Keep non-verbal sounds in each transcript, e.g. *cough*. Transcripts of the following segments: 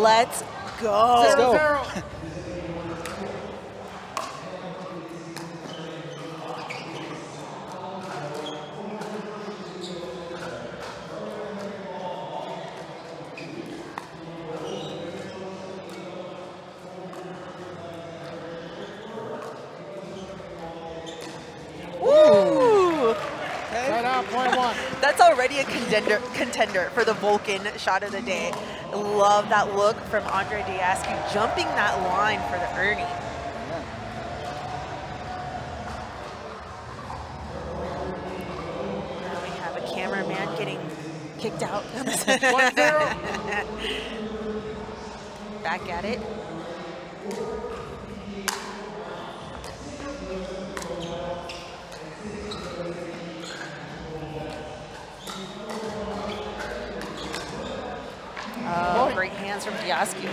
Let's go. Let's go. *laughs* Zero. Ooh. Side out, point one. That's already a contender contender for the Vulcan shot of the day. Love that look from Andre Daescu jumping that line for the Ernie. Yeah. Now we have a cameraman getting kicked out. *laughs* *laughs* Back at it. Oh, Point. great hands from Daescu.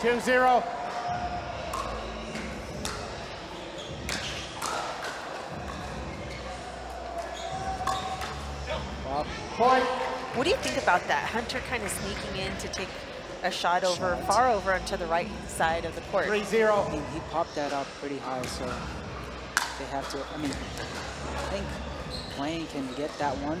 Two zero. Wow. Point. What do you think about that? Hunter kind of sneaking in to take a shot over, Shot. far over onto the right side of the court. Three zero. He, he popped that up pretty high, so they have to. I mean, I think Blaine can get that one.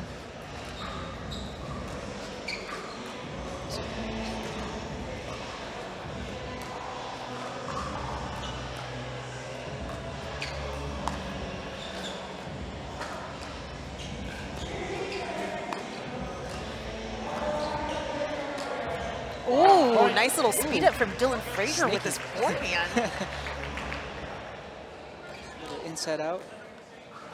Ooh, nice little speed up from Dylan Frazier with his forehand. *laughs* Inside out.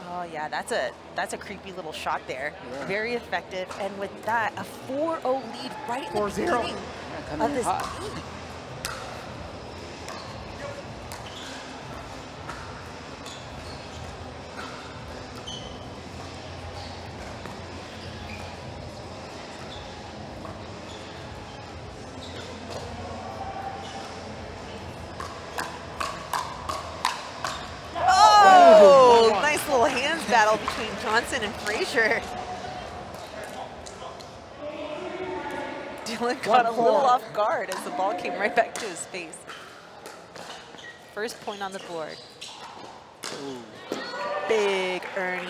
Oh yeah, that's a that's a creepy little shot there. Yeah. Very effective, and with that, a 4-0 lead right in the 4-0. beginning Yeah, of this hot. game. Oh, One. nice little hands battle between And Frazier. Dylan got a little off guard as the ball came right back to his face. First point on the board. Ooh. Big Ernie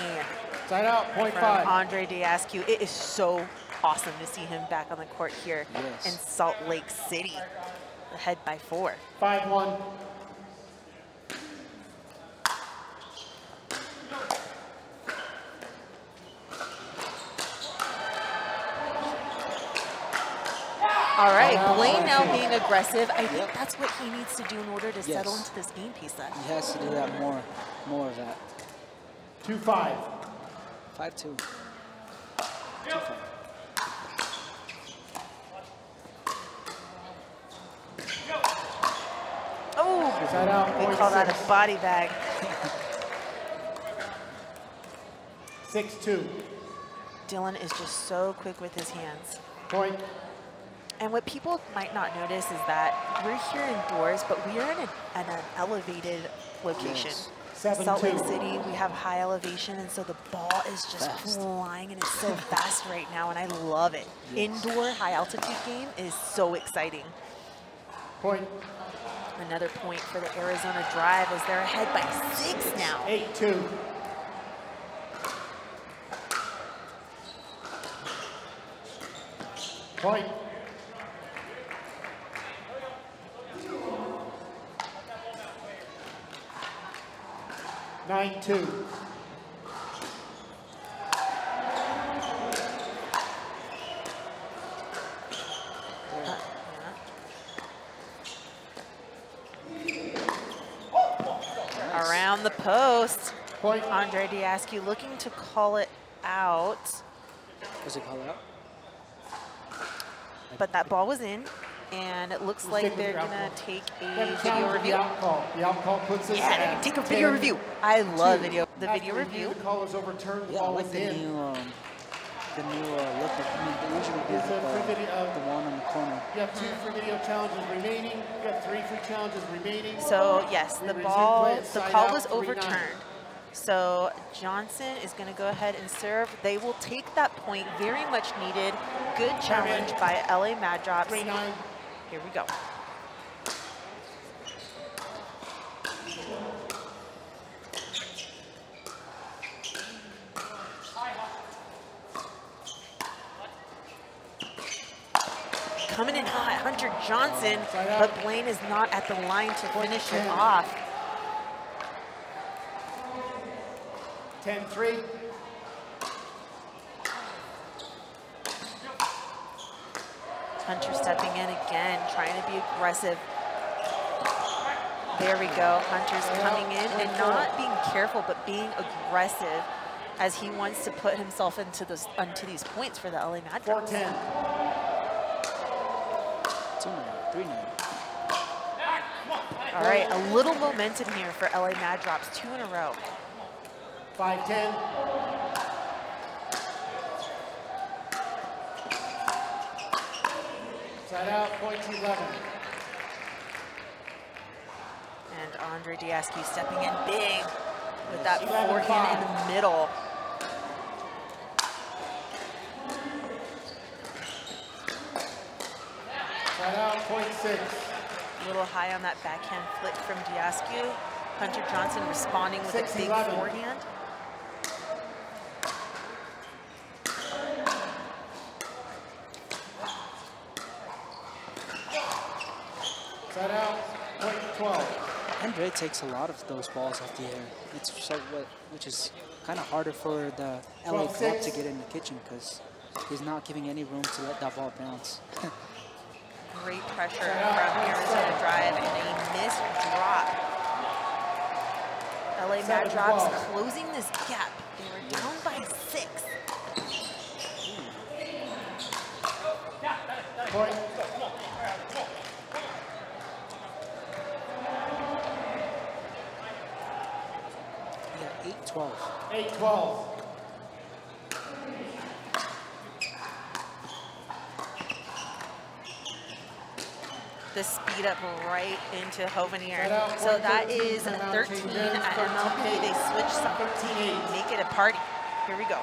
Side out, point from five. Andre Daescu. It is so awesome to see him back on the court here Yes. in Salt Lake City. Ahead by four. Five one. All right, Blaine now being aggressive. I think Yep. that's what he needs to do in order to settle into this game piece. Then. He has to do that more, more of that. Two five. Five two. Oh, Side out, we call that a body bag. Six two. Dylan is just so quick with his hands. Point. And what people might not notice is that we're here indoors, but we are in, a, in an elevated location. Yes. Seven Salt Lake two. City, we have high elevation, and so the ball is just Fast. flying, and it's so *laughs* fast right now, and I love it. Yes. Indoor high altitude game is so exciting. Point. Another point for the Arizona Drive as they're ahead by six now. Eight two. Point. Nine two. Around the post, Point. Andre Daescu looking to call it out, Was it called out? but that ball was in, and it looks We'll like they're your gonna outcall. take a challenge video the review. out call. The out call puts us Yeah, at take a video 10, review. I love two. video. The After video review. The call is overturned. Yeah, I like the in. new, um, the new uh, look. Of, I mean, they usually do the, a free video, uh, the one on the corner. You have two free video challenges remaining. You have three free challenges remaining. So yes, the ball, the call was 3-9. overturned. So Johnson is going to go ahead and serve. They will take that point, very much needed. Good challenge by LA Mad Drops. 3-9. Here we go. Coming in hot, Hunter Johnson, but Blaine is not at the line to finish it off. 10-3. Hunter stepping in again, trying to be aggressive. There we go. Hunter's coming in and not being careful, but being aggressive as he wants to put himself into this into these points for the LA Mad Drops. 4-10. Two now, three now. All right, a little momentum here for LA Mad Drops, two in a row. 5-10. Side out, point 11. And Andre Daescu stepping in big with that 11-5. forehand in the middle. Side out, point 6. A little high on that backhand flick from Daescu. Hunter Johnson responding with a big 6-11. forehand. Side out, point 12. Andre takes a lot of those balls off the air. It's so what, which is kind of harder for the LA Twelve club to get in the kitchen because he's not giving any room to let that ball bounce. Great pressure from Arizona Drive and a missed drop. LA Mad Drops closing this gap. They were down by six. Point. Yeah, 8-12. 8-12. The speed up right into Hovenier. So that is that 13, is a timeout 13 at MLP. They switch some, 13-8. make it a party. Here we go.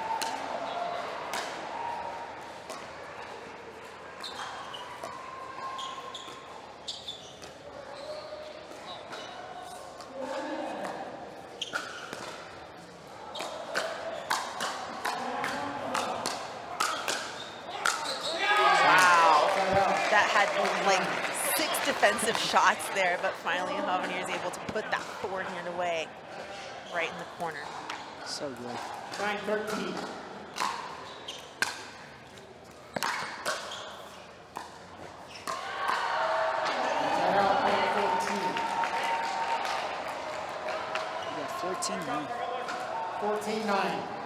Wow. Side out. That had like six defensive shots there, but finally Hovenier is able to put that forehand away right in the corner. So good. 9-13. Side out, point 14. Yeah, 14 now. 14-9.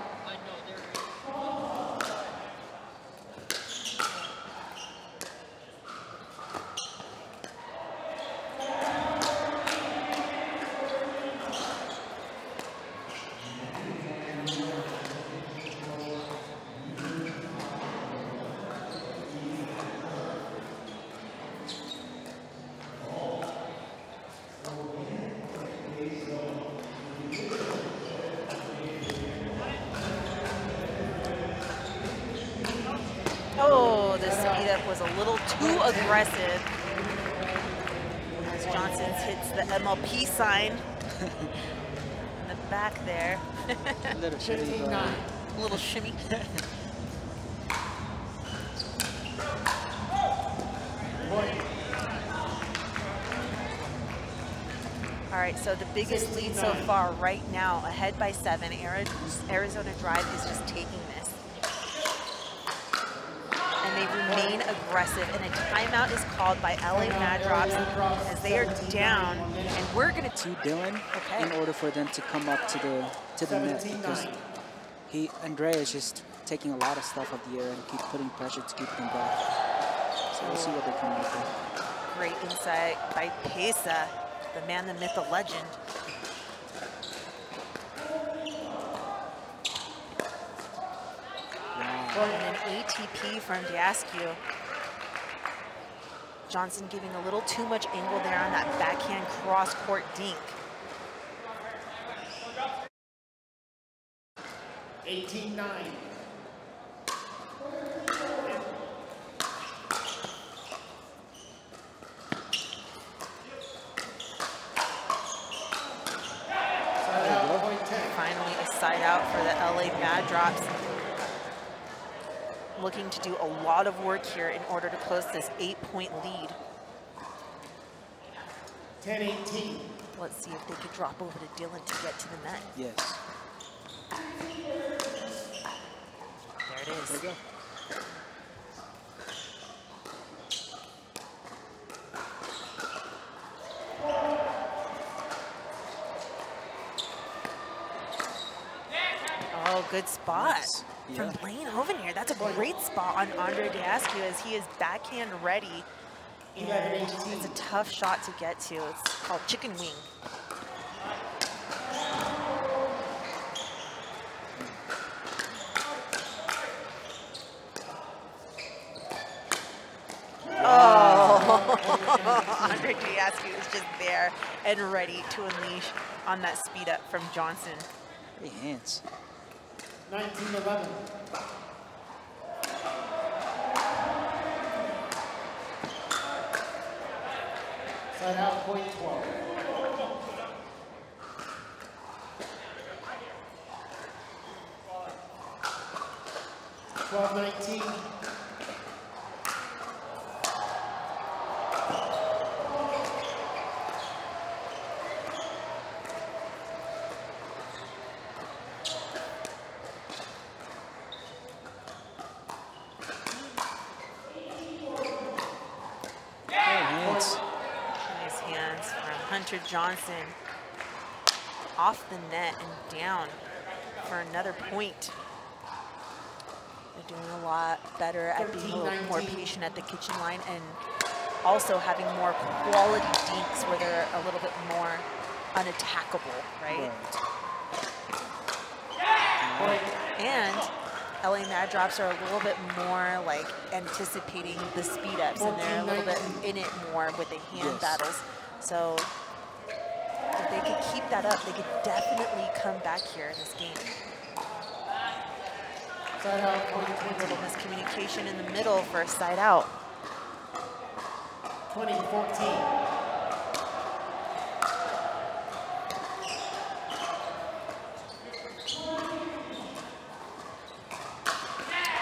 Oh, the speed up was a little too aggressive. As Johnson hits the MLP sign in the back there. A *laughs* little 15-9. A little shimmy. *laughs* All right, so the biggest lead so far right now, ahead by seven. Arizona Drive is just taking this. And they remain aggressive, and a timeout is called by LA Mad Drops as they are down, and we're gonna to Dylan Okay. in order for them to come up to the to the net because he Andre is just taking a lot of stuff up the air and keep putting pressure to keep them back. So we'll see what they come up with. Great insight by Pesa, the man, the myth, the legend. Wow. And an ATP from Daescu. Johnson giving a little too much angle there on that backhand cross-court dink. 18-9. Side out, point 10. Finally, a side out for the LA Mad Drops. Looking to do a lot of work here in order to close this eight-point lead. 10-18. Let's see if they could drop over to Dylan to get to the net. Yes. There it is. There. Oh, good spot Nice. From Yeah. Blaine Hovenier. That's a great spot on Andre Daescu as he is backhand ready. And it's a tough shot to get to. It's called chicken wing. Oh, *laughs* Andre Daescu is just there and ready to unleash on that speed up from Johnson. Hands. 19-11. Side out, point 12. Twelve nineteen. Great hands. Nice hands from Hunter Johnson. Off the net and down for another point. They're doing a lot better at being a little more patient at the kitchen line and also having more quality dinks where they're a little bit more unattackable, right? Right. And LA Mad Drops are a little bit more like anticipating the speed ups and they're a little bit in it more with the hand Yes. battles. So if they could keep that up, they could definitely come back here in this game. Out, A little miscommunication in the middle for a side out. Twenty fourteen.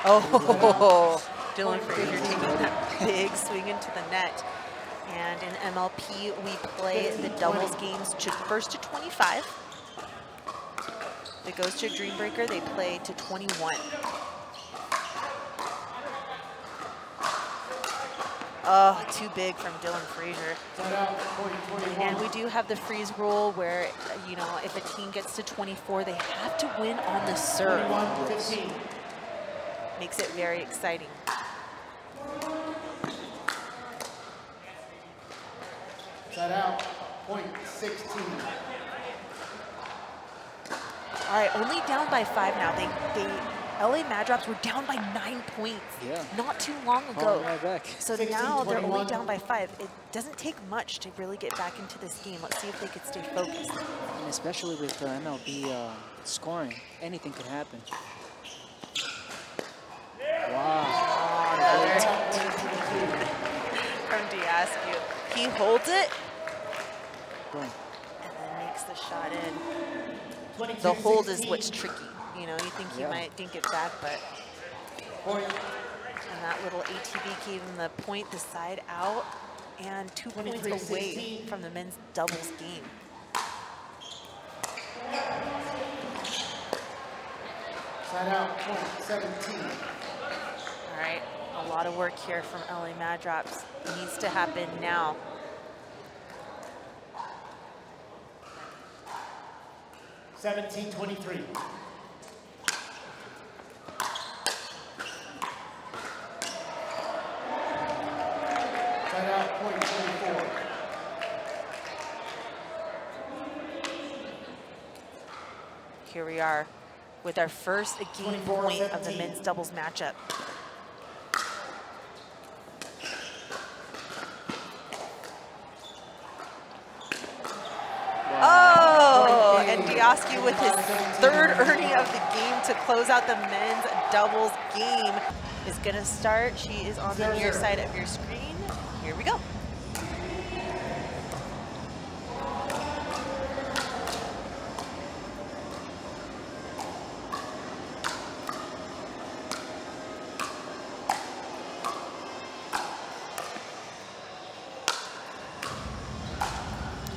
Oh, *laughs* Dylan Frazier taking that big swing into the net. And in MLP, we play the doubles games to first to 25. If it goes to a Dream Breaker, they play to 21. Oh, too big from Dylan Frazier. And we do have the freeze rule where, you know, if a team gets to 24, they have to win on the serve. Makes it very exciting. Side out, point sixteen. All right, only down by five now. They, they, LA Mad Drops were down by nine points Yeah. not too long ago. right back. So 16, now they're only down by five. It doesn't take much to really get back into this game. Let's see if they could stay focused. And especially with uh, MLP uh, scoring, anything could happen. Wow. Another Side out, point twenty-two. from Daescu. He holds it Boom. and then makes the shot in. The hold is what's tricky. You know, you think he Yeah. might dink it back, but and that little ATV gave him the point, the side out, and two points away 16. from the men's doubles game. Side out, point seventeen. All right, a lot of work here from LA Mad Drops. Needs to happen now. Seventeen twenty-three. Side out, point twenty-four. Here we are with our first game point of the men's doubles matchup. Wow. And Diaz Bosky with his third Ernie of the game to close out the men's doubles game is going to start. She is on the near side of your screen. Here we go.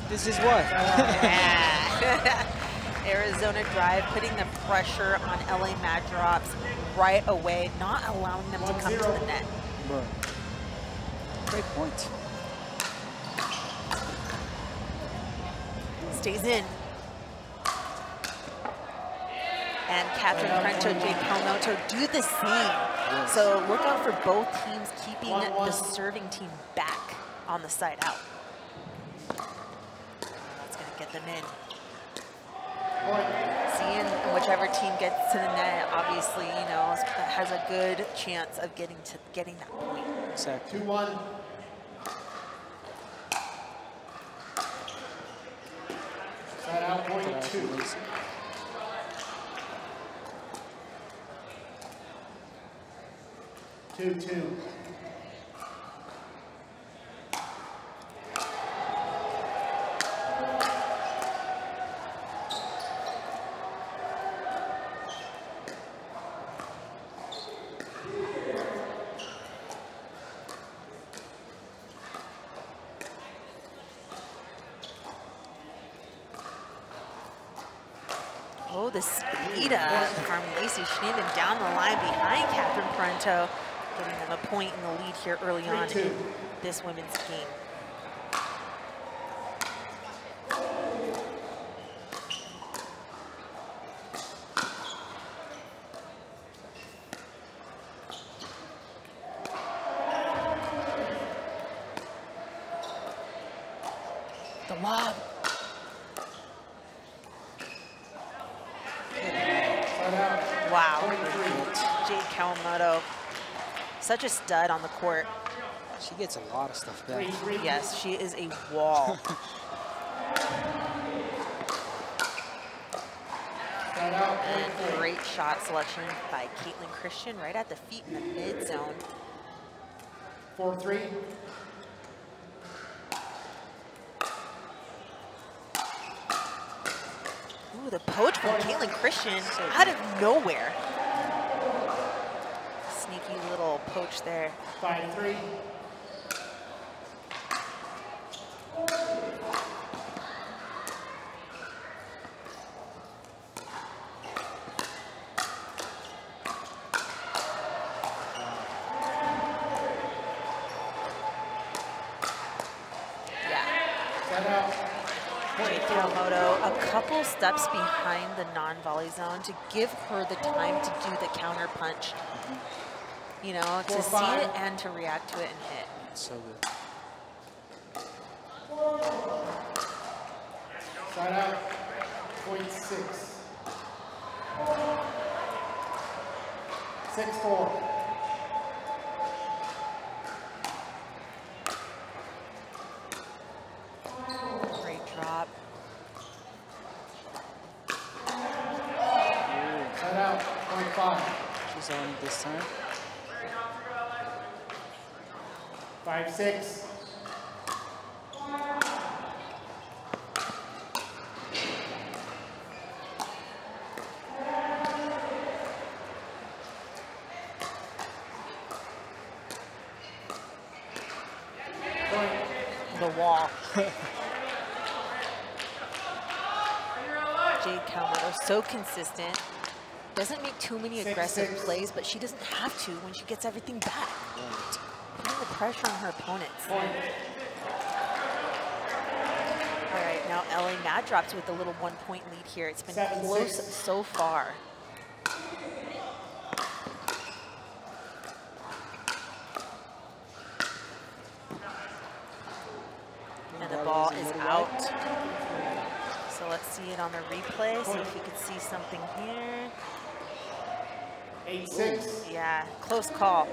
This is what? *laughs* *laughs* Arizona Drive putting the pressure on LA Mad Drops right away, not allowing them to come to the net. Great point. Stays in. And Catherine Parenteau, Jade Kawamoto do the same. So look out for both teams keeping the serving team back on the side out. That's going to get them in. Seeing whichever team gets to the net, obviously, you know, has a good chance of getting to getting that point. Exactly. Two one. Side out two. Two two. Oh, the speed up from Lacey Schneemann down the line behind Catherine Parenteau, giving them a point in the lead in this women's game. The lob. Wow. Jade Kawamoto, such a stud on the court. She gets a lot of stuff back. Three three. Yes, she is a wall. point *laughs* And great shot selection by Caitlin Christian right at the feet in the mid zone. Four three. Ooh, the poach from Caitlin Christian out of nowhere. Sneaky little poach there. Five three. Yeah. Side out. Jade Kawamoto a couple steps behind the non-volley zone to give her the time to do the counter punch. You know, to Four, see it and to react to it and hit. So good. Side out. Point six. Six four. Great drop. Side out. Point five. She's on it this time. Five six. Point. the wall. *laughs* Jade Kawamoto, so consistent. Doesn't make too many Six, aggressive six. plays, but she doesn't have to when she gets everything back. Right. The pressure on her opponents. All right, now LA Mad drops with a little one-point lead here. It's been Seven, close six. so far. And the ball is out. So let's see it on the replay, see if we can see something here. Eight six. Yeah, close call.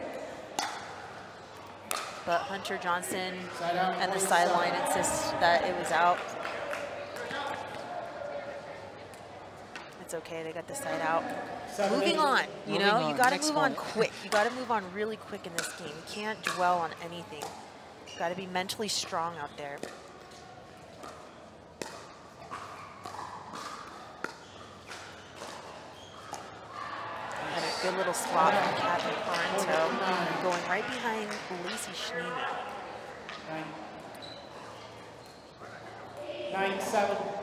But Hunter Johnson and the sideline insists that it was out. It's okay. They got the side out. Seven, Moving eight. on, you Moving know, you got to next move on *laughs* quick. You got to move on really quick in this game. You can't dwell on anything. You Got to be mentally strong out there. Good little spot from Catherine Parenteau, going right behind Lacey Schneemann. Nine, seven.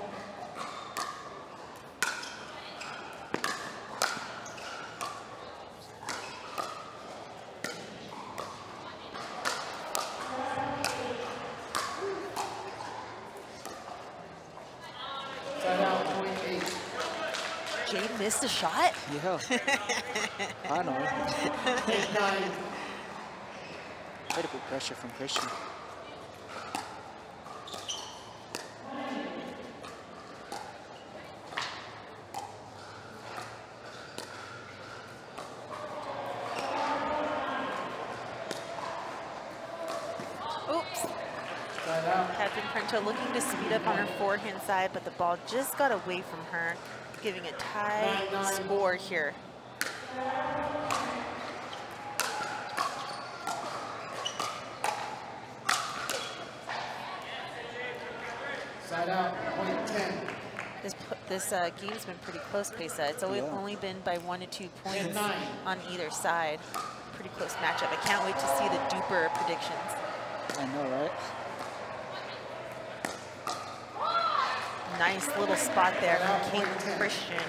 Missed a shot. Yeah. *laughs* I know. Eight, nine. Way to put pressure from Christian. Oops. Catherine Parenteau looking to speed up on her forehand side, but the ball just got away from her, giving a nine. score here. Side out, point ten. This this uh, game's been pretty close, Pesa. It's only, Yeah. only been by one to two points on either side. Pretty close matchup. I can't wait to see the DUPR predictions. I know, right? Nice little spot there from Caitlin Christian.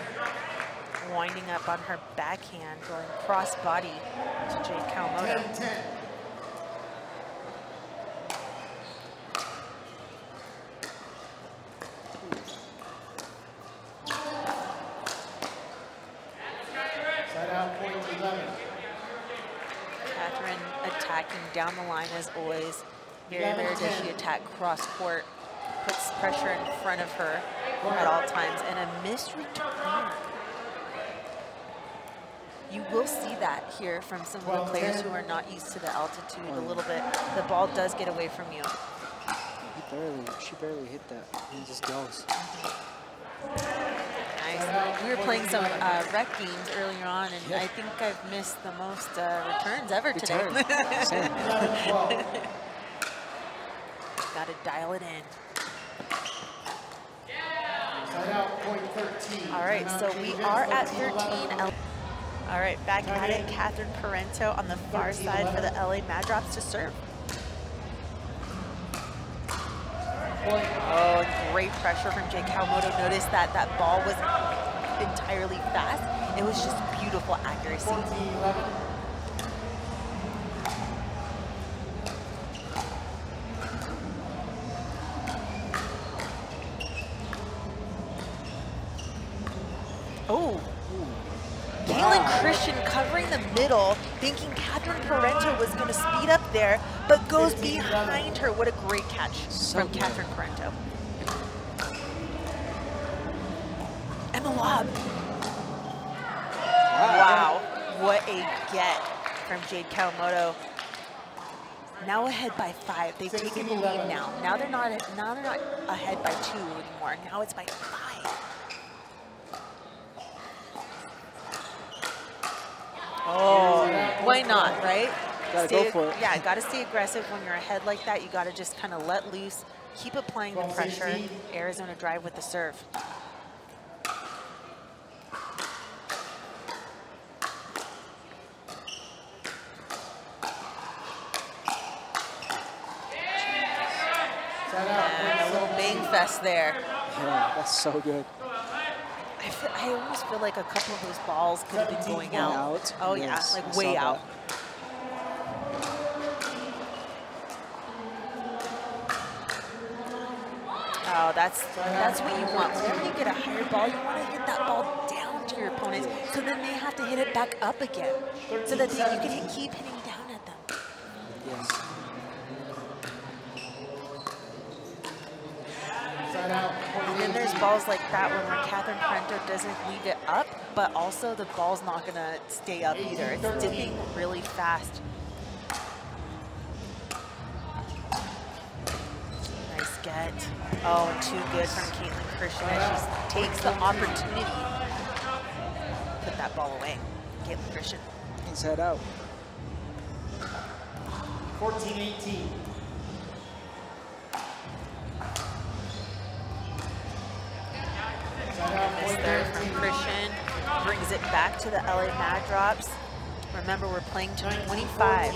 Winding up on her backhand, going cross body to Jade Kawamoto. Ten, ten. Side out, point eleven. Catherine attacking down the line as always. Very rare does she attack cross court, puts pressure in front of her at all times, and a missed return. You will see that here from some of the players who are not used to the altitude a little bit. The ball does get away from you. He barely, she barely hit that. He just goes. Nice. We were playing some uh, rec games earlier on, and Yeah. I think I've missed the most uh, returns ever today. Return. Twelve. Got to dial it in. Side out, point thirteen. All right, so we are at 13, 13. 11. L- All right, back at it. Catherine Parenteau on the far side for the LA Mad Drops to serve. Oh, great pressure from Jay Kawamoto. Notice that that ball wasn't entirely fast. It was just beautiful accuracy. 14, 11. Oh. Caitlin Christian covering the middle, thinking Catherine Parenteau was going to speed up there, but goes behind her. What a great catch So from good. Catherine Parenteau. And the lob. Wow, what a get from Jade Kawamoto. Now ahead by five. They've taken the lead now. Now they're not now they're not ahead by two anymore. Now it's by five. Oh, why not, right? Gotta Stay- go for it. Yeah, gotta stay aggressive when you're ahead like that. You gotta just kind of let loose, keep applying the pressure. Arizona drive with the serve. Side out, And a little bang fest there. Yeah, that's so good. I, feel, I almost feel like a couple of those balls could have been going out. Out. Oh Yes, yeah, I like saw way that. out. Oh, that's that's what you want. When you get a higher ball, you want to hit that ball down to your opponents, so then they have to hit it back up again, so that they, you can hit, keep hitting down at them. Yes. Side out, And point then there's 18. Balls like that one where Catherine Parenteau doesn't leave it up, but also the ball's not gonna stay up either. It's dipping really fast. Nice get. Oh, and too good from Caitlin Christian as she takes the opportunity put that ball away. Caitlin Christian. head out. 14, to the LA Mad Drops. Remember, we're playing to 25.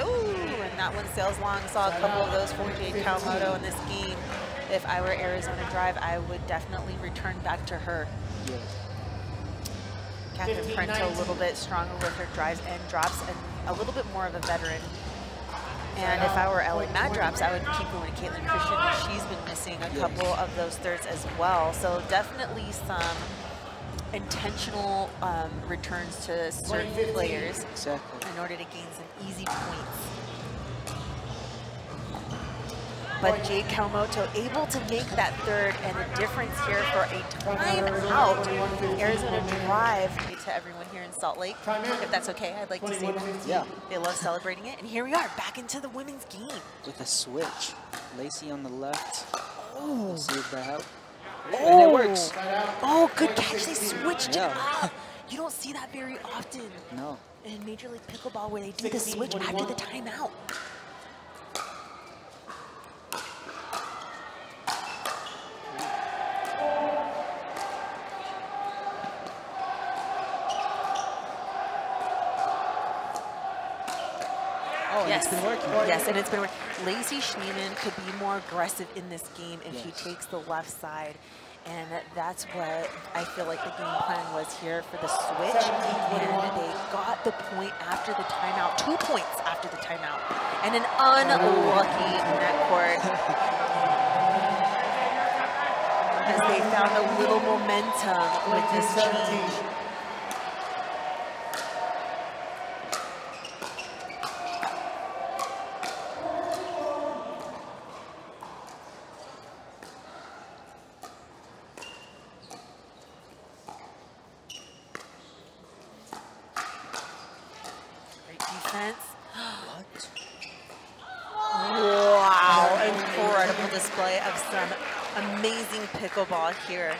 Ooh, and that one sails long. Saw a couple of those from Jade Kawamoto in this game. If I were Arizona Drive, I would definitely return back to her. Yeah. Catherine 15, Parenteau a little bit stronger with her drives and drops and a little bit more of a veteran. And if I were LA Mad Drops, I would keep going to Caitlin Christian. She's been missing a Yes. couple of those thirds as well. So definitely some intentional um, returns to certain players Exactly. in order to gain some easy points. But Jade Kawamoto able to make that third and a difference here for a timeout. Arizona Drive to everyone here in Salt Lake. If that's okay, I'd like to see 21, that. Yeah. They love celebrating it. And here we are, back into the women's game. With a switch. Lacey on the left. Oh, We'll see if that helps. oh. And it works. Oh, good catch. They switched Yeah. it up. You don't see that very often No. in Major League Pickleball where they do the switch after the timeout. Yes. it's been working. Yes, and it's been working. Lacey Schneemann could be more aggressive in this game if she Yes. takes the left side. And that's what I feel like the game plan was here for the switch. And they got the point after the timeout, two points after the timeout. And an unlucky net court. *laughs* As they found a little momentum with this 17. change. Great defense. What? Wow, incredible display of some amazing pickleball here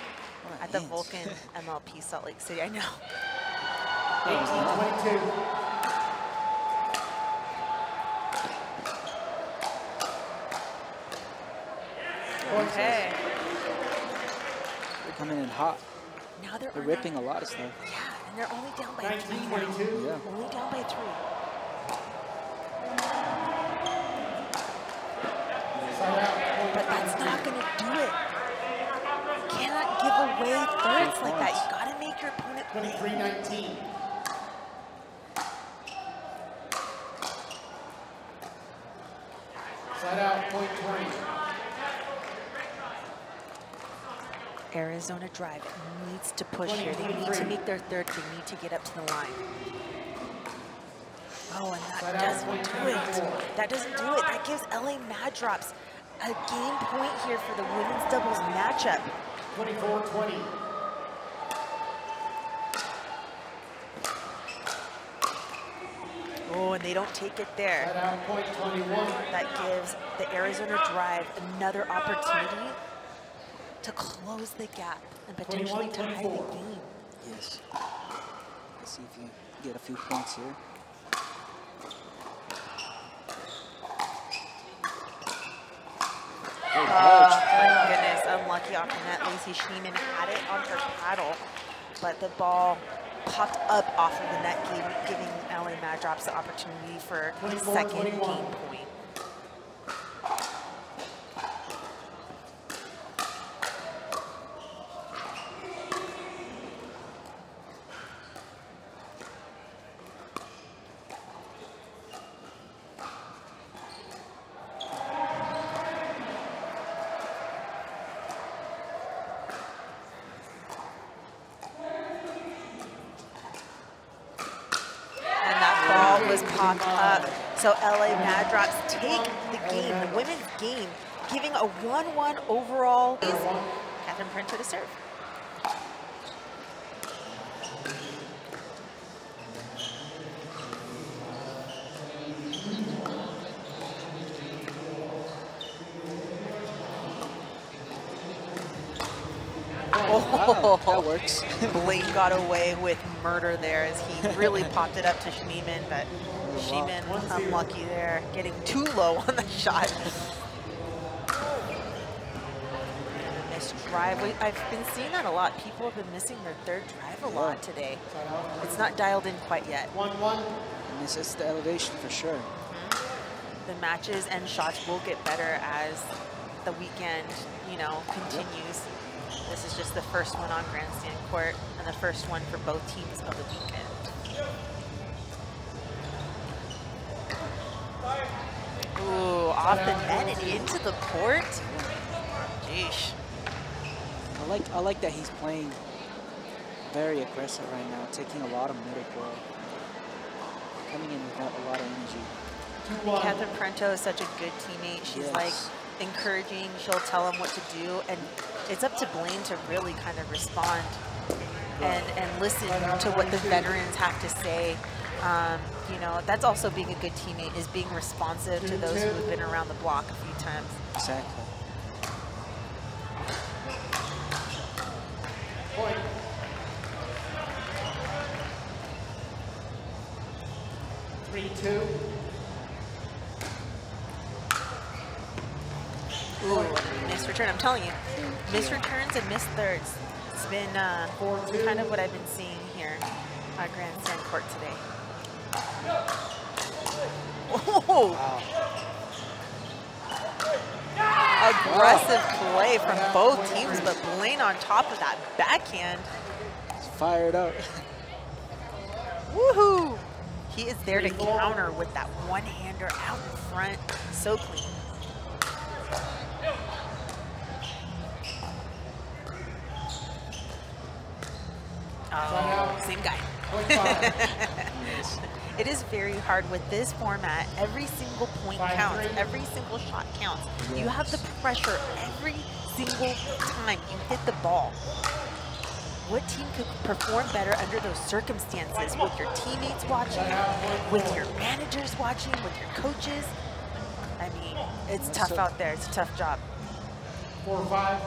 What at the hands. Vulcan MLP Salt Lake City. I know. 18, 22. Okay. They're coming in hot. Now they're, They're ripping that- a lot of stuff. Yeah, and they're only down by 19, three now. 22. Yeah. Only down by three. Side out, point But that's not going to do it. You cannot give away thirds like that. You got your opponent 23, 19. Side out, point 20. Arizona Drive needs to push here. They need to make their third. They need to get up to the line. Oh, and that doesn't do it. That doesn't do it. That gives LA Mad Drops a game point here for the women's doubles matchup. 24, Oh, and they don't take it there. out, point 21. That gives the Arizona Drive another opportunity to close the gap and potentially tie the game. Yes. Let's see if you get a few points here. Good Oh, my goodness, unlucky off the net. Lacey Schneemann had it on her paddle, but the ball popped up off of the net, giving, giving LA Mad Drops the opportunity for a 24, second 21. game point. and that ball was popped up. So LA Mad Drops take the game, the women's game, giving a 1-1 overall. Catherine Parenteau to serve. Wow, that works. *laughs* Blaine got away with murder there as he really popped it up to Schneemann, but Schneemann was unlucky there, getting too low on the shot. Drive. We, I've been seeing that a lot. People have been missing their third drive a lot today. It's not dialed in quite yet. 1-1. Misses the elevation for sure. Mm-hmm. The matches and shots will get better as the weekend, you know, continues. This is just the first one on Grandstand Court and the first one for both teams of the weekend. Ooh, off the net and into the court. Jeesh. I like I like that he's playing very aggressive right now, taking a lot of middle ball, coming in with a lot of energy. 2-1. Catherine Parenteau is such a good teammate. She's Yes. like encouraging. She'll tell him what to do, and it's up to Blaine to really kind of respond and and listen to what the veterans have to say. Um, you know, that's also being a good teammate is being responsive to those who have been around the block a few times. Exactly. Point. Three, two. Ooh, missed return. I'm telling you, missed returns and missed thirds. It's been uh, kind of what I've been seeing here at Grandstand Court today. Oh, aggressive play from both teams, but Blaine on top of that backhand. He's fired up. Woohoo! He is there to counter with that one-hander out in front. So clean. Oh, same guy. Point. *laughs* It is very hard with this format. Every single point Five, counts. three. Every single shot counts. You have the pressure every single time you hit the ball. What team could perform better under those circumstances with your teammates watching, with your managers watching, with your coaches? I mean, it's tough out there. It's a tough job. Four, or five.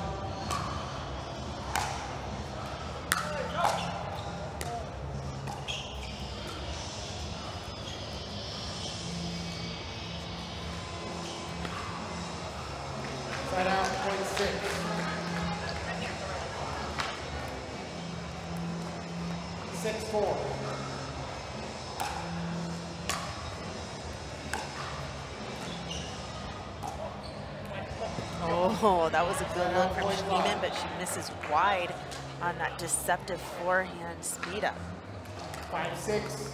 Was a good look from Schneemann, but she misses wide on that deceptive forehand speed up. Five, six.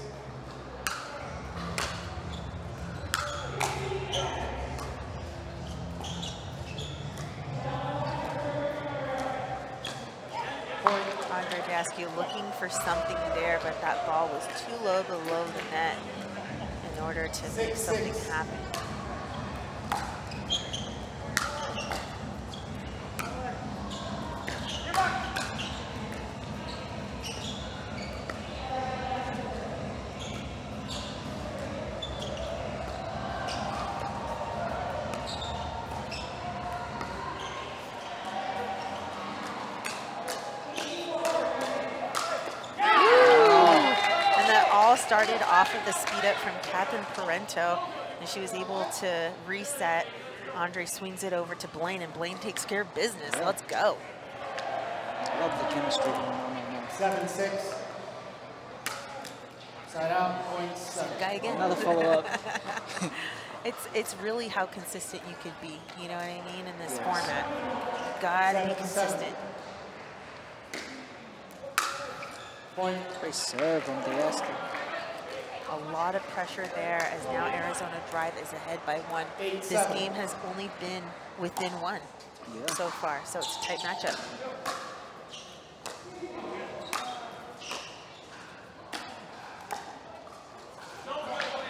Andre looking for something there, but that ball was too low below the net in order to make something six. happen. And that all started off of the speed up from Catherine Parenteau, and she was able to reset. Andre swings it over to Blaine, and Blaine takes care of business. Let's go. I love the chemistry going on right. Seven, six. Side out, point seven. Guy again. Another follow-up. *laughs* It's it's really how consistent you could be. You know what I mean in this Yes. format. Gotta be Seven, seven. consistent. Point. Great serve on Daescu. A lot of pressure there as now Arizona Drive is ahead by one. Eight, This seven. game has only been within one Yeah. so far, so it's a tight matchup.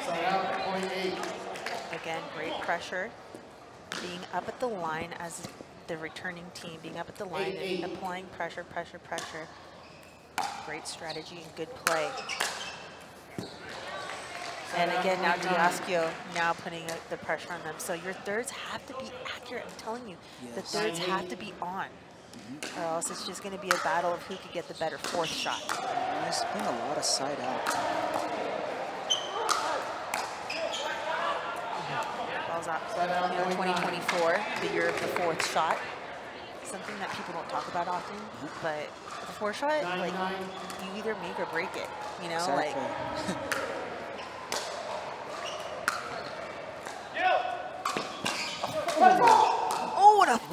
Side out, point eight. Again, great pressure. Being up at the line as the returning team, being up at the line Eight, and eight. applying pressure, pressure, pressure. Great strategy and good play. And again, now Daescu now putting uh, the pressure on them. So your thirds have to be accurate. I'm telling you, the thirds have to be on. or else it's just going to be a battle of who could get the better fourth shot. There's been a lot of side out. Balls out. You know, point 2024, the year of the fourth shot. Something that people don't talk about often, but the fourth shot, like, you either make or break it. You know, Exactly. like *laughs*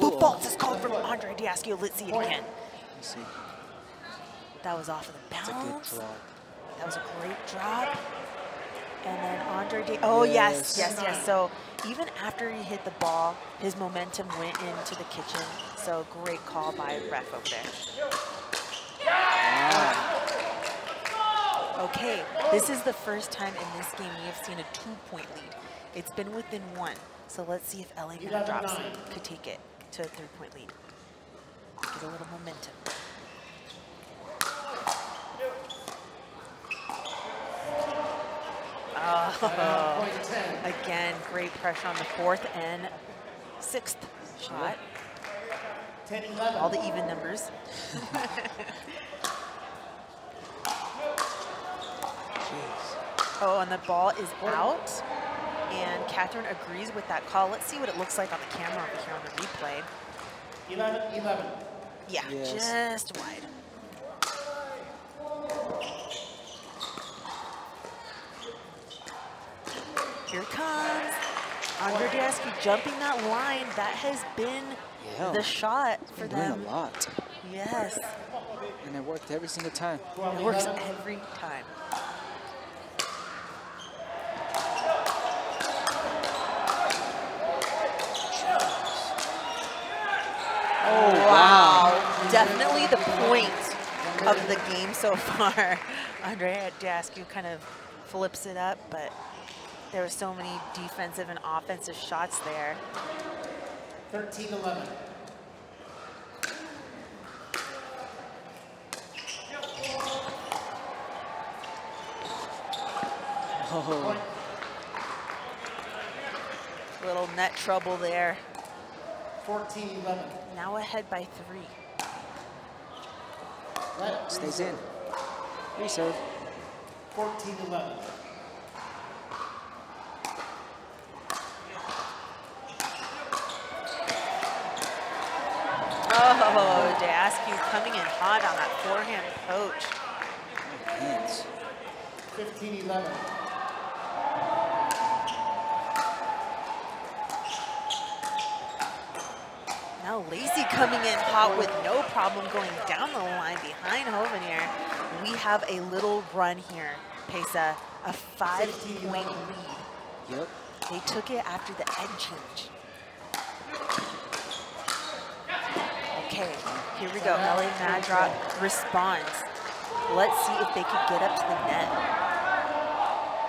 A is called from Andre Daescu. Let's see it again. Let's see. That was off of the It's a good bounce. That was a great drop. And then Andre Di Oh, yes, Yes. yes, yes. So even after he hit the ball, his momentum went into the kitchen. So great call by ref over there. Okay, this is the first time in this game we have seen a two-point lead. It's been within one. So let's see if LA drops could take it to a three-point lead. Get a little momentum. Oh, *laughs* again, great pressure on the fourth and sixth shot. 10, 11. All the even numbers. *laughs* Oh, and the ball is out. And Catherine agrees with that call. Let's see what it looks like on the camera over here on the replay. 11, 11. Yeah, Yes. just wide. Here it comes. Andre Daescu jumping that line. That has been Yeah. the shot for Been doing them. a lot. Yes, And it worked every single time. it works every time. Oh, Wow. Definitely the point of the game so far. *laughs* Andre Daescu kind of flips it up, but there were so many defensive and offensive shots there. 13, 11. Oh, Little net trouble there. 14, 11. Now ahead by three. Let stays in. Reserve. 14, 11. Oh, Daescu coming in hot on that forehand poach. Hands. 15, 11. Lacey coming in hot with no problem going down the line behind Hovenier. We have a little run here, Pesa, a five-point lead. Yep. They took it after the egg change. Okay, here we go. LA Madrock responds. Let's see if they can get up to the net.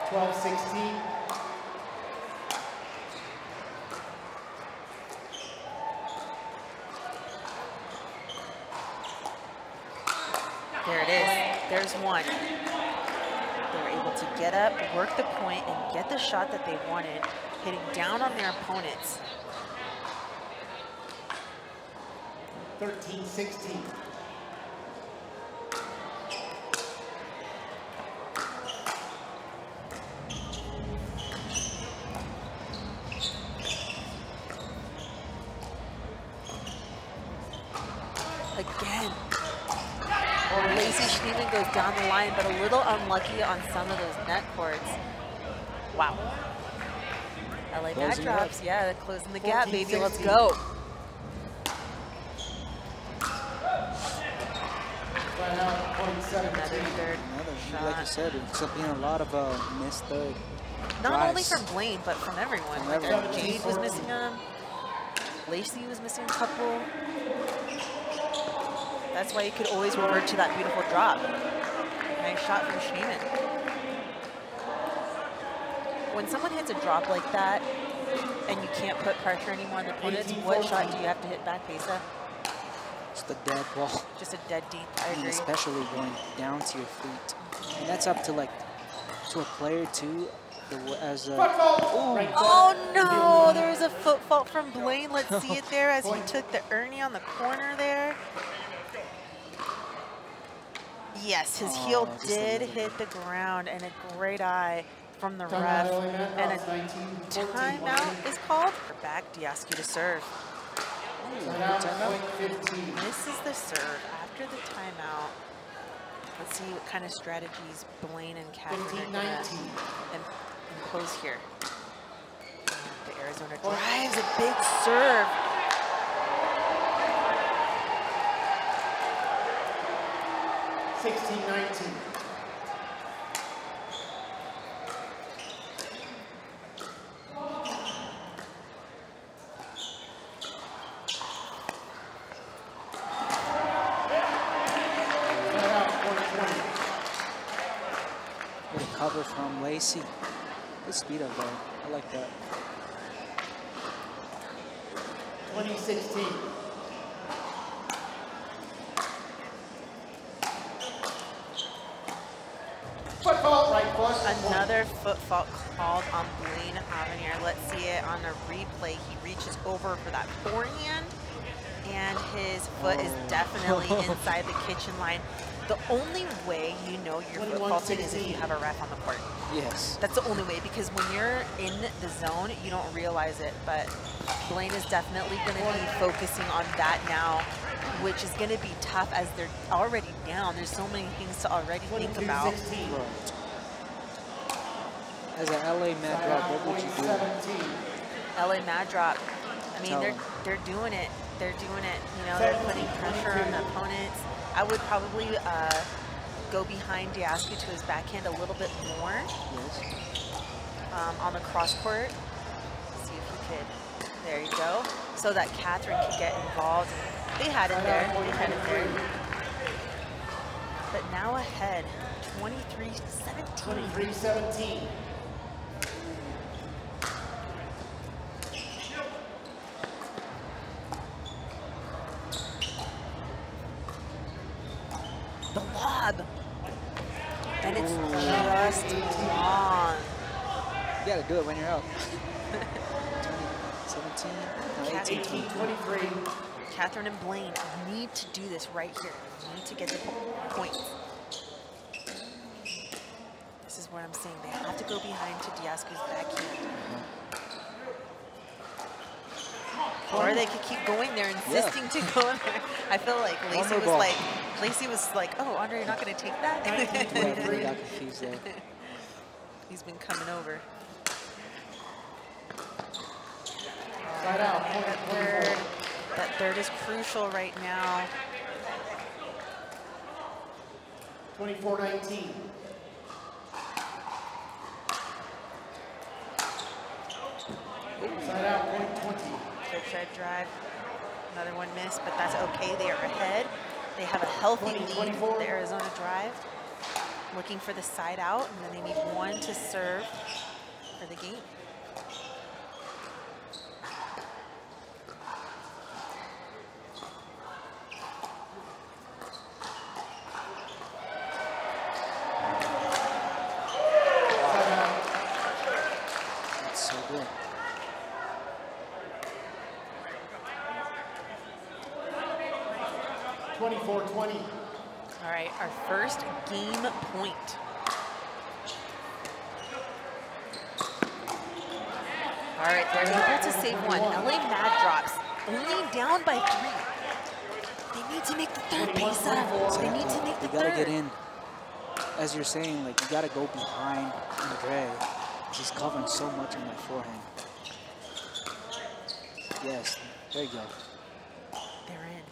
12, There it is. There's one. They were able to get up, work the point, and get the shot that they wanted, hitting down on their opponents. 13, 16. Again. Lacey Schneemann goes but a little unlucky on some of those net cords. Wow. LA Closing it Yeah, they're closing the gap, 14, baby. Let's go. Flat out, point Another third Another, shot. like you said, it's been a lot of uh, missed third. Not only from Blaine, but from everyone. From Like, uh, everyone. Jade was missing them. Lacey was missing a couple. That's why you could always revert to that beautiful drop. Nice shot from Schneemann. When someone hits a drop like that, and you can't put pressure anymore on the opponents, what shot do you have to hit back, Pesa? It's the dead ball. Just a dead deep, I And agree. especially going down to your feet. And that's up to like, to a player too. as a Foot. Right. Oh no, there was a foot fault from Blaine. Let's *laughs* see it there as he took the Ernie on the corner there. Yes, his Oh, heel did hit the ground and a great eye from the Timeout, ref. And a 19, 14, timeout is called. Back, Daescu to serve. Timeout, Timeout? point 15. Misses the serve after the timeout. Let's see what kind of strategies Blaine and Catherine 15, are gonna impose here. The Arizona drives a big serve. 16-19. cover from Lacey. Good speed up there. I like that. 2016. Another foot fault called on Blaine Hovenier. Let's see it on the replay. He reaches over for that forehand, and his foot is Oh. definitely *laughs* inside the kitchen line. The only way you know you're foot 21, faulting is if you have a ref on the court. Yes. That's the only way because when you're in the zone, you don't realize it. But Blaine is definitely going to be focusing on that now, which is going to be tough as they're already down. There's so many things to already think 22, about. As an LA Mad Drop, what would you do? LA Mad Drop. I mean, they're, they're doing it. They're doing it. You know, they're putting pressure on the opponents. I would probably uh, go behind Daescu to his backhand a little bit more. Yes. Um, on the cross court. Let's see if he could. There you go. So that Catherine could get involved. They had it there. They had it there. But now ahead, 23-17. 23-17. Do it when you're up. 17, no, 18, Eighteen, twenty-three. Catherine and Blaine need to do this right here. Need to get the po- points. This is what I'm saying. They have to go behind to Daescu's backhand. Or they could keep going there, insisting to go in there. I feel like Lacey was ball. like, Lacey was like, oh, Andre, you're not going to take that? Yeah, really got confused there. He's been coming over. Side out, third, that third is crucial right now. Twenty-four, nineteen. Side out, point twenty. Good side drive. Another one missed, but that's okay. They are ahead. They have a healthy 20, lead, 24. the Arizona drive. Looking for the side out, and then they need one to serve for the game. Side out. That's so good. Twenty-four, twenty. All right, our first game point. All right, they're able to save one. LA Mad drops, only down by three. They need to make the third pace up. They need to make the You gotta third. get in. As you're saying, like you gotta go behind Andre. He's covering so much on that forehand. Yes, there you go. They're in.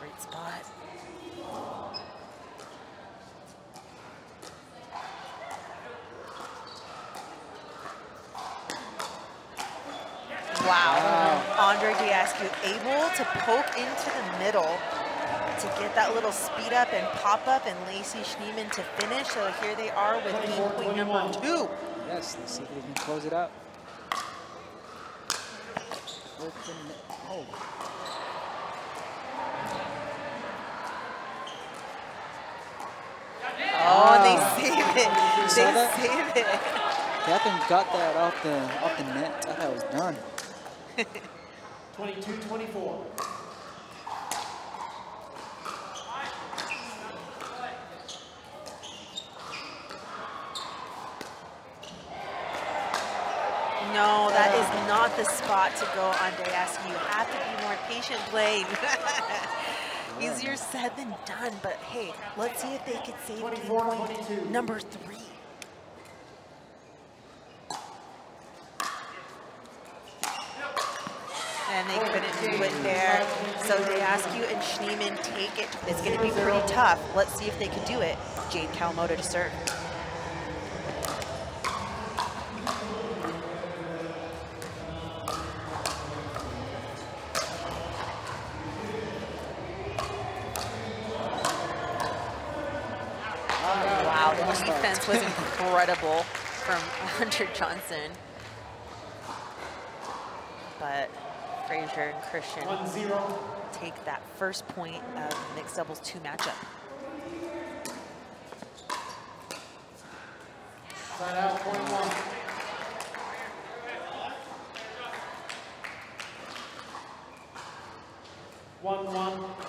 Great spot. Wow. Andre Daescu able to poke into the middle to get that little speed up and pop up and Lacey Schneemann to finish. So here they are with game point number 24-21. two. Yes, let's see if we can close it out. Open. Oh, Oh, and they Ah. save it. You saw They that? save it. Catherine got that off the off the net. I thought it was done. *laughs* *laughs* 22-24. No, that is not the spot to go on. You have to be more patient, Blaine. *laughs* Easier said than done, but hey, let's see if they can save game 24, point 22. number three. And they couldn't do it there. So Daescu and Schneemann take it. It's going to be pretty tough. Let's see if they can do it. Jade Kawamoto to serve. Defense was incredible from *laughs* Hunter Johnson. But Frazier and Christian take that first point of mixed doubles two matchup. Side out, point one. One, one.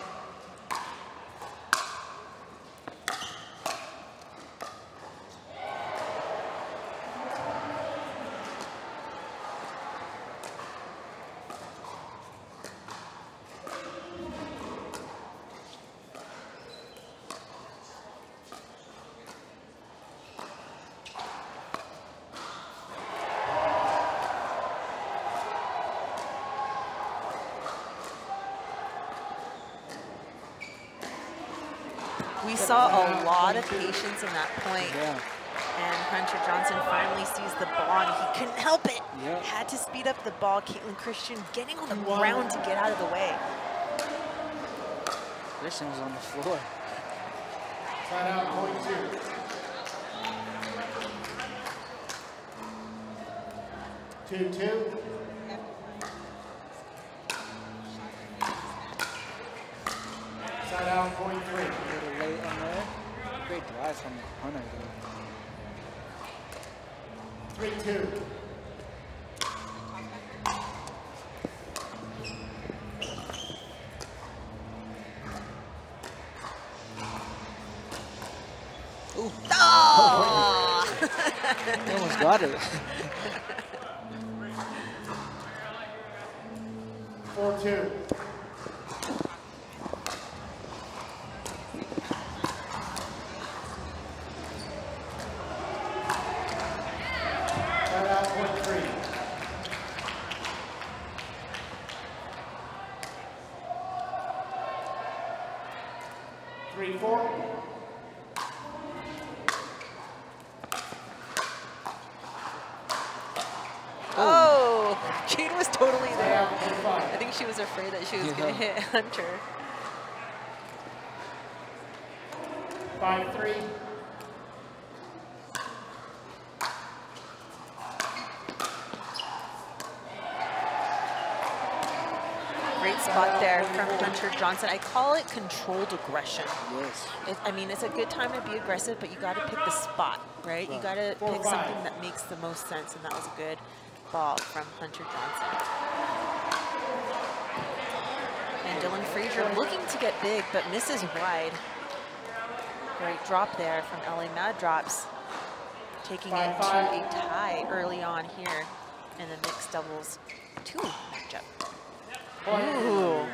We saw a lot of patience in that point, Yeah. and Hunter Johnson finally sees the ball, and he couldn't help it. Yep. Had to speed up the ball. Kaitlyn Christian getting on the ground to get out of the way. Christian was on the floor. Side out, point two. Two, two. Side out, point three. A little late on there. Great drive from Hunter. though. Three, two. Ooh, Oh! *laughs* they almost got it. *laughs* Four, two. Side out, point three. Three, four. oh! Jade was totally Side there. out, point I five. think she was afraid that she was Yeah. going to hit *laughs* Hunter. Five, three. Great spot there from Hunter Johnson. I call it controlled aggression. Yes. It, I mean, it's a good time to be aggressive, but you got to pick the spot, right? You got to pick five. something that makes the most sense, and that was a good ball from Hunter Johnson. And Dylan Frazier looking to get big, but misses wide. Great drop there from LA Mad Drops, taking Five, it to a tie early on here in the mixed doubles two matchup. Ooh.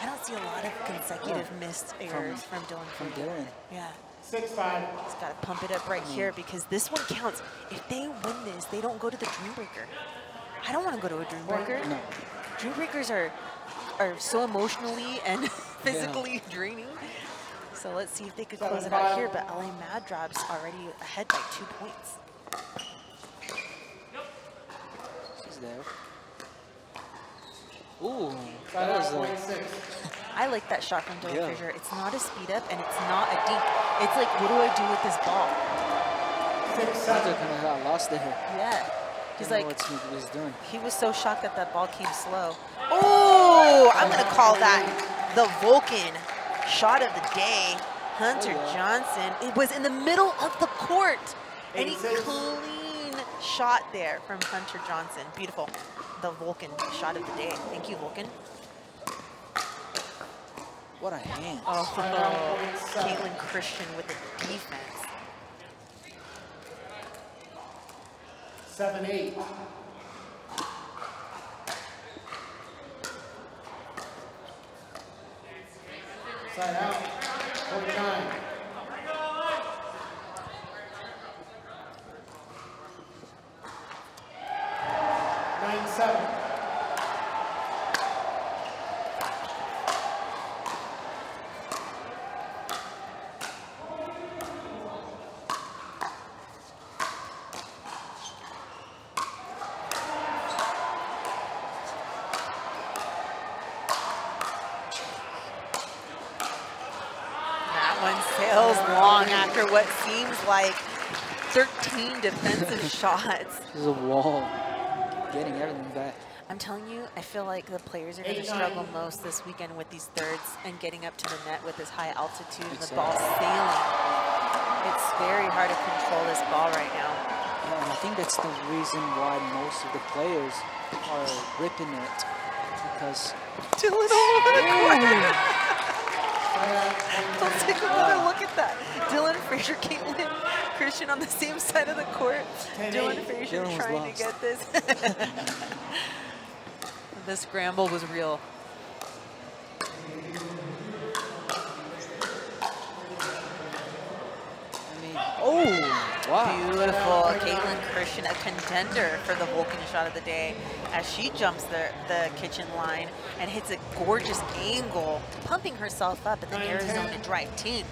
I don't see a lot of consecutive missed errors from, Dylan From Frazier. Dylan. Yeah. Six, five. He's got to pump it up right mm. here because this one counts. If they win this, they don't go to the Dream Breaker. I don't want to go to a Dream Breaker. No. Dream Breakers are are so emotionally and *laughs* physically draining. So let's see if they could close it out here. But LA Mad Drops already ahead by two points. She's there. Ooh, that was out, a, point six. I like that shot from Dylan Yeah. Frazier. It's not a speed up and it's not a deep. It's like, what do I do with this ball? Seven. kind of got lost there. Yeah. He's like, what he was doing. he was so shocked that that ball came slow. Oh, I'm going to call that the Vulcan shot of the day. Hunter Oh, yeah. Johnson. It was in the middle of the court. Any clean shot there from Hunter Johnson. Beautiful. The Vulcan shot of the day. Thank you, Vulcan. What a hand. Oh, oh. Kaitlyn Christian with the defense. Seven, eight. Side out, forty-nine. Nine, seven. That one sails long after what seems like 13 defensive *laughs* shots. There's a wall. Getting everything back. I'm telling you, I feel like the players are going to struggle most this weekend with these thirds and getting up to the net with this high altitude and the ball sailing. It's very hard to control this ball right now. Yeah, and I think that's the reason why most of the players are ripping it. Because *laughs* Dylan all over the court. Let's take another look at that. Dylan Frazier, Kaitlyn Christian on the same side of the court. Dylan Frazier Dylan trying lost. to get this. *laughs* the scramble was real. Wow. Beautiful. Kaitlyn Christian, a contender for the Vulcan shot of the day as she jumps the, the kitchen line and hits a gorgeous angle, pumping herself up in the Arizona. Drive team.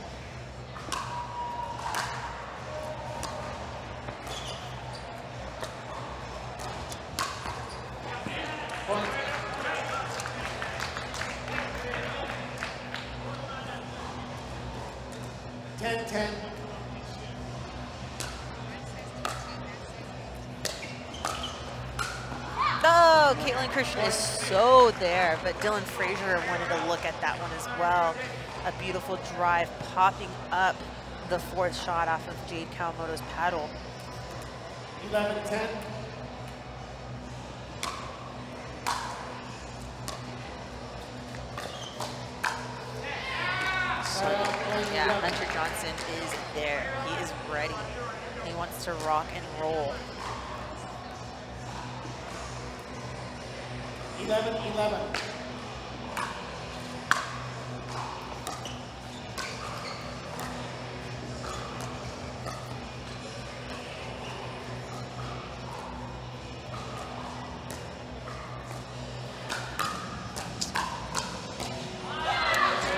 Christian is so there, but Dylan Frazier wanted to look at that one as well. A beautiful drive popping up the fourth shot off of Jade Kawamoto's paddle. Eleven, ten. Side out, point, Yeah, 11. Hunter Johnson is there. He is ready. He wants to rock and roll. Eleven, eleven.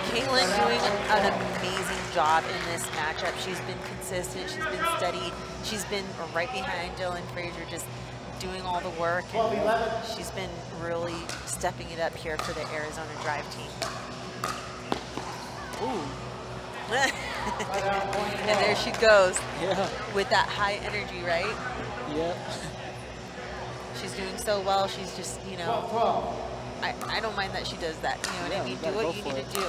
Kaitlyn doing an amazing job in this matchup. She's been consistent. She's been steady. She's been right behind Dylan Frazier, just doing all the work. And she's been really stepping it up here for the Arizona Drive team. Ooh, *laughs* and there she goes yeah, with that high energy, right? yep. She's doing so well. She's just, you know. I, I don't mind that she does that. You know what Yeah, I mean? Do what you need it. to do.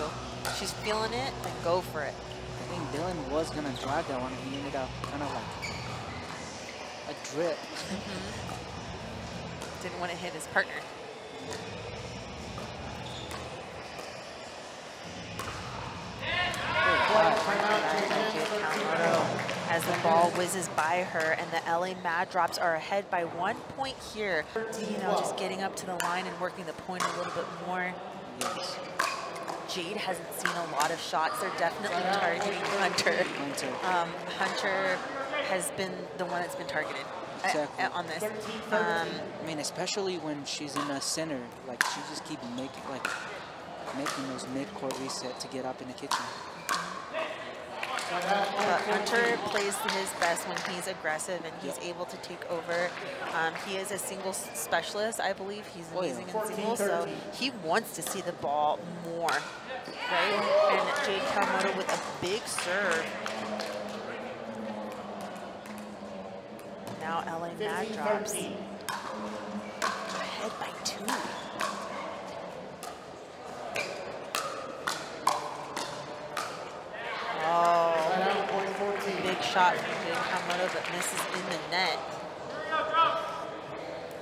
She's feeling it, then go for it. I think Dylan was gonna drive that one, and he ended up kind of like drip. Didn't want to hit his partner. Point, timeout, change Jade hands, thirteen, Kawamoto as the ball whizzes by her and the LA Mad Drops are ahead by one point here. You know, just getting up to the line and working the point a little bit more. Yes. Jade hasn't seen a lot of shots. They're definitely targeting Hunter. Hunter. Um, Hunter has been the one that's been targeted Exactly. uh, on this. Um, I mean, especially when she's in the center, like she just keep making like making those mid-court reset to get up in the kitchen. Side But point, Hunter plays his best when he's aggressive and he's able to take over. Um, he is a single specialist, I believe. He's Oh, yeah. amazing in 14, singles, so he wants to see the ball more, right? And Jade Kawamoto with a big serve. Now LA Mad drops ahead by two. Oh, Timeout, point 14. big shot from Jade Kawamoto, but misses in the net.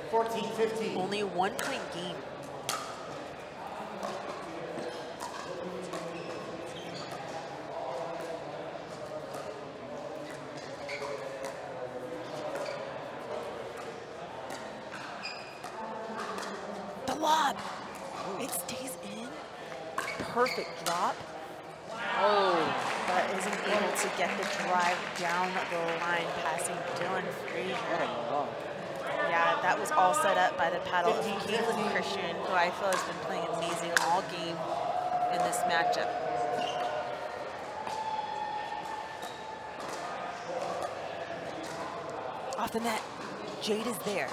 14, 15. Only one point game. The lob. It stays in. Perfect drop. Oh, but isn't able to get the drive down the line, passing Dylan Frazier. What a lob. Yeah, that was all set up by the paddle of Kaitlyn Christian, who I feel has been playing amazing all game in this matchup. Off the net, Jade is there.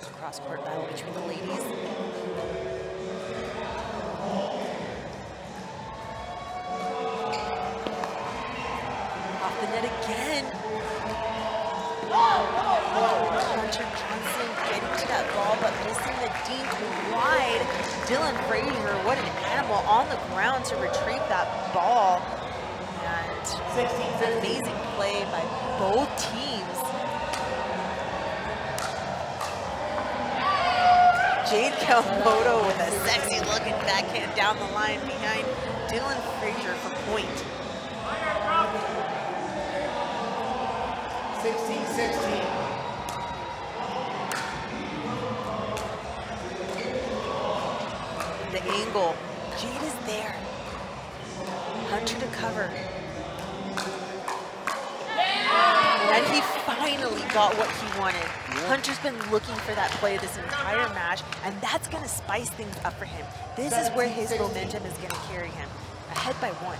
Here's a cross-court battle between the ladies. Off the net again. Hunter Johnson getting to that ball, but missing the deep wide. Dylan Frazier, what an animal on the ground to retrieve that ball. And 16, 15. amazing play by both teams. Jade Kawamoto with a sexy looking backhand down the line behind Dylan Frazier for point. 16, 16. The angle. Jade is there. Hunter to cover. And he finally got what he wanted. Hunter's been looking for that play this entire match, and that's going to spice things up for him. This is where his momentum is going to carry him. Ahead by one.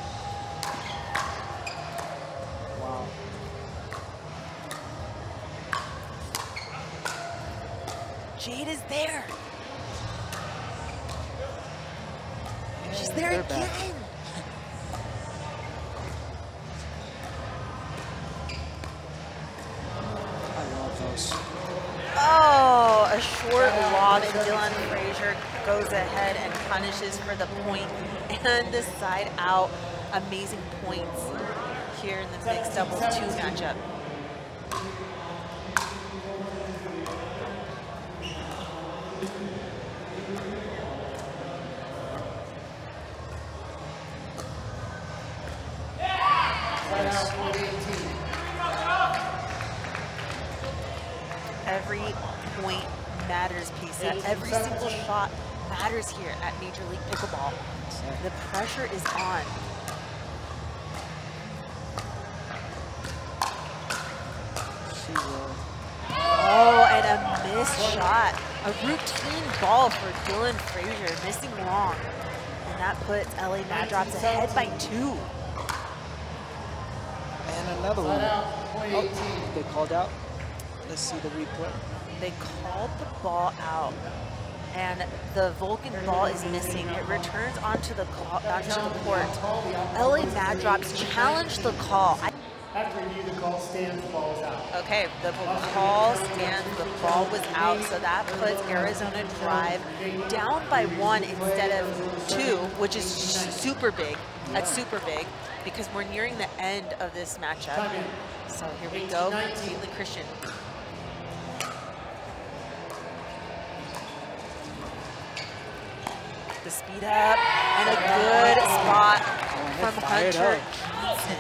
And punishes for the point and the side out. Amazing points here in the mixed doubles two matchup. Timeout, point 18. Every point matters, Pisa. Every single shot matters here at Major League Pickleball. The pressure is on. She will. Oh, and a missed shot. A routine ball for Dylan Frazier, missing long. And that puts LA Mad Drops ahead by two. And another one. Timeout, point 18. Oh, they called out. Let's see the replay. They called the ball out. And the Vulcan ball is missing. It returns onto the call, onto the court. LA Mad Drops challenged the call. I After review, the call stands, ball is out. Okay, the call stands, the ball was out, so that puts Arizona Drive down by one instead of two, which is super big. That's super big because we're nearing the end of this matchup. So here we go, Kaitlyn Christian. The speed up and a good spot from Hunter. Johnson.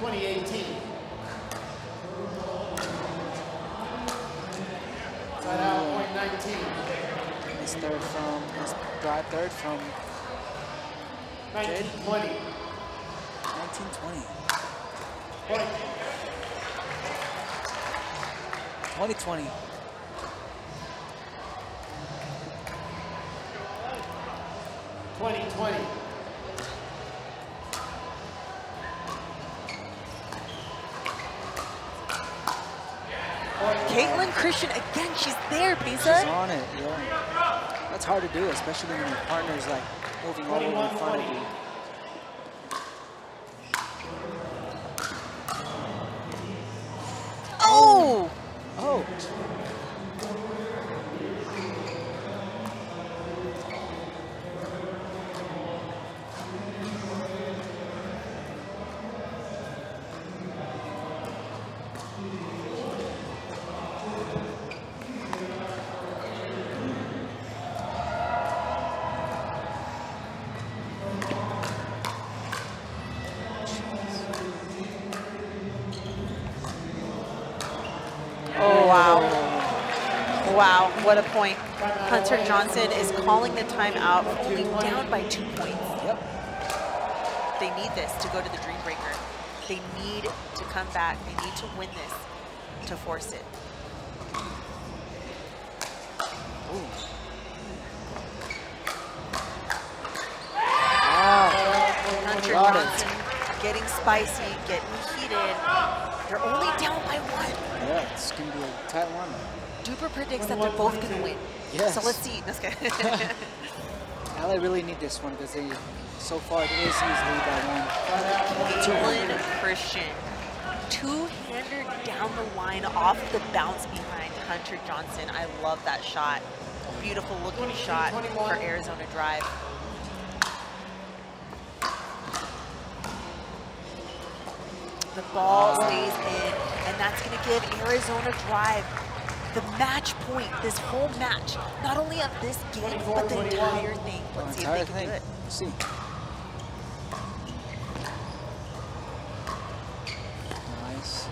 2018. Timeout, point 19. His third from his drive third from 1920. 1920. Point. 2020. Twenty twenty. Kaitlyn Christian again, she's there, She's on it, yeah. That's hard to do, especially when your partner's like moving all over in front of you. Oh, Oh, what a point. Hunter Johnson is calling the timeout, only down by two points. yep. They need this to go to the Dream Breaker. They need to come back. They need to win this to force it. Ooh. Wow. Hunter. Johnson getting spicy, getting heated. They're only down by one. Yeah, it's gonna be a tight one. DUPR predicts that they're both going to win. Yes. So let's see. Let's get LA really need this one because they, so far it is easily by one. Kaitlyn Christian. Two-hander down the line off the bounce behind Hunter Johnson. I love that shot. Beautiful looking shot for Arizona Drive. The ball stays in, and that's going to give Arizona Drive match point this whole match. Not only of this game, but the entire thing. Let's see if they can thing. do it. Let's see. Nice.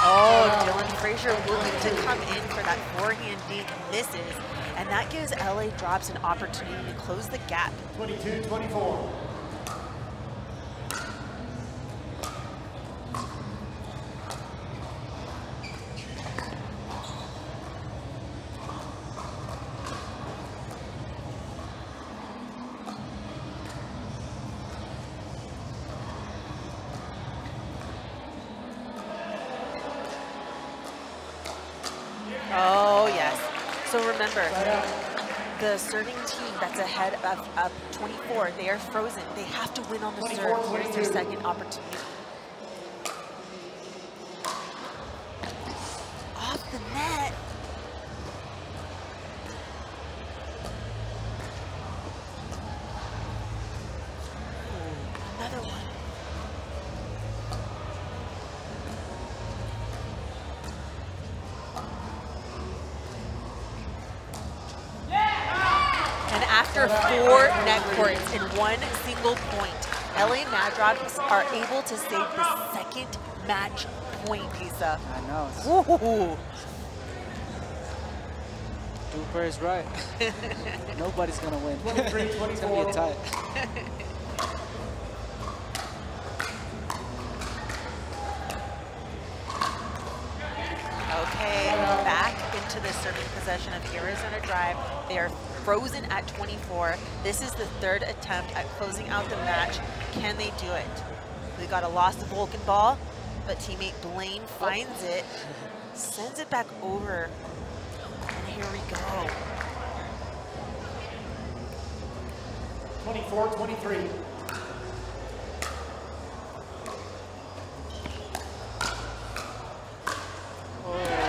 Oh, Dylan Frazier looking to come in for that forehand deep misses. And that gives LA Drops an opportunity to close the gap. 22, remember, the serving team that's ahead of, of 24, they are frozen. They have to win on the serve. Here's their second opportunity. One single point, LA Mad Drops are able to save the second match point, Isa. I know. it's- Ooh. DUPR is right. *laughs* Nobody's gonna win. 23, it's gonna be a tie. *laughs* Okay, back serving possession of Arizona Drive. They are frozen at 24. This is the third attempt at closing out the match. Can they do it? We got a lost Vulcan ball, but teammate Blaine finds it, sends it back over, and here we go. 24, 23.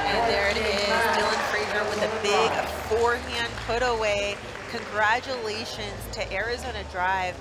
And there it is, Dylan Frazier with a big forehand put away. Congratulations to Arizona Drive.